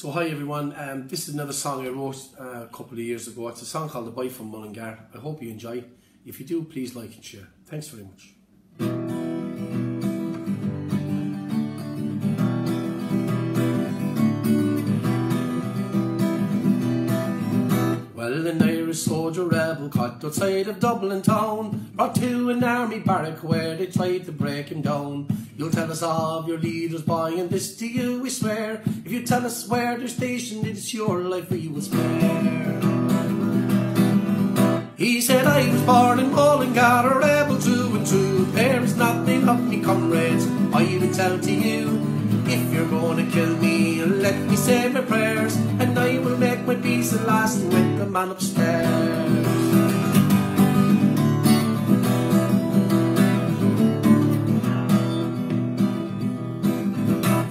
So hi everyone, um, this is another song I wrote uh, a couple of years ago. It's a song called The Boy from Mullingar. I hope you enjoy. If you do, please like and share. Thanks very much. Well, an Irish soldier rebel caught outside of Dublin town. Brought to an army barrack where they tried to break him down. You'll tell us of your leaders, boy, and this to you we swear. If you tell us where they're stationed, it's your life we will spare. He said I was born in Mullingar, a rebel true and two. Is nothing of me, comrades, I will tell to you if you're gonna kill me, let me say my prayers And I will make my peace at last with man upstairs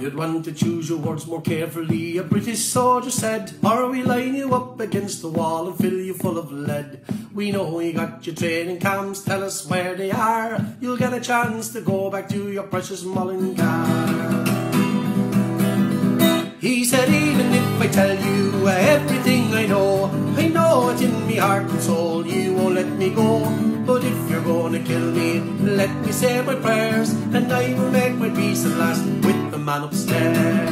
You'd want to choose your words more carefully, a British soldier said, or we line you up against the wall and fill you full of lead. We know you got your training camps, tell us where they are. You'll get a chance to go back to your precious Mullingar. He said, even if I tell you everything I know, I know it in me heart and soul, you won't let me go. But if you're gonna kill me, let me say my prayers, and I will make my peace at last with the man upstairs.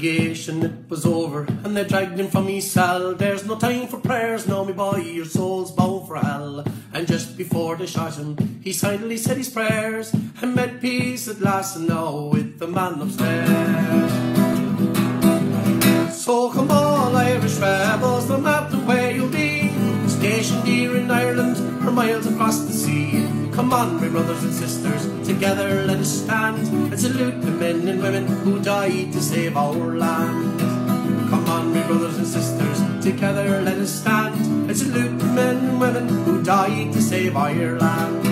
Interrogation it was over and they dragged him from his cell. There's no time for prayers now my boy your soul's bound for hell. And just before they shot him he silently said his prayers and made peace at last and now with the man upstairs. So come all Irish rebels no matter where you'll be. Stationed here in Ireland or miles across the sea. Come on, my brothers and sisters, men and women who died to save our land. Come on, my brothers and sisters, together let us stand and salute the men and women who died to save our land.